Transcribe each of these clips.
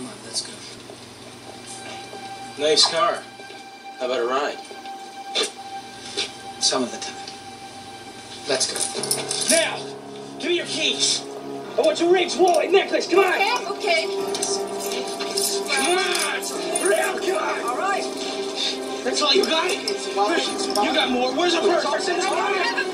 Come on, let's go. Nice car. How about a ride? Some of the time. Let's go. Now, give me your keys. I want your rings, wallet, necklace. Come on. Okay, okay. Come on. Hurry up, come on. All right. That's all you got? You got more. Where's the purse? I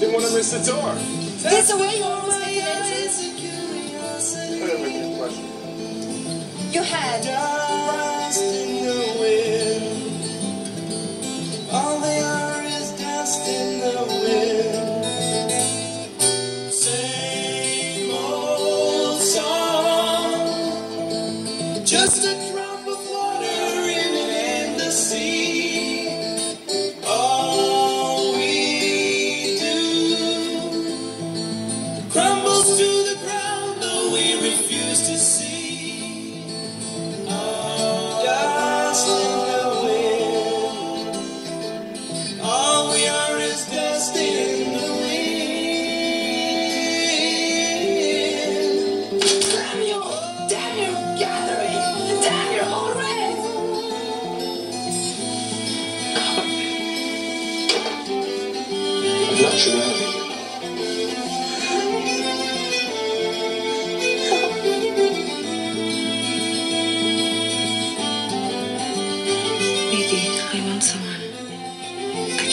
didn't want to miss the tour. This away, you All almost my made it. eyes of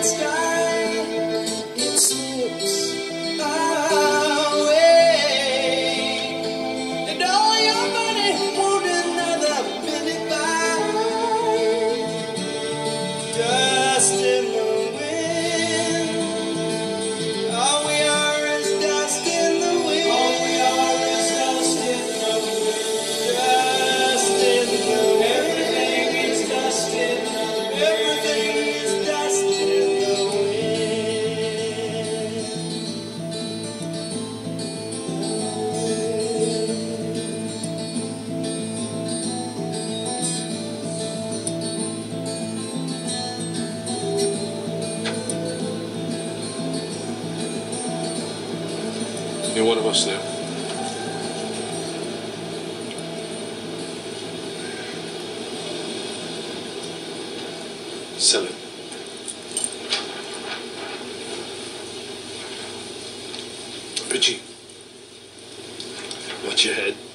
let's go. One of us now. Sell it. Richie. Watch your head.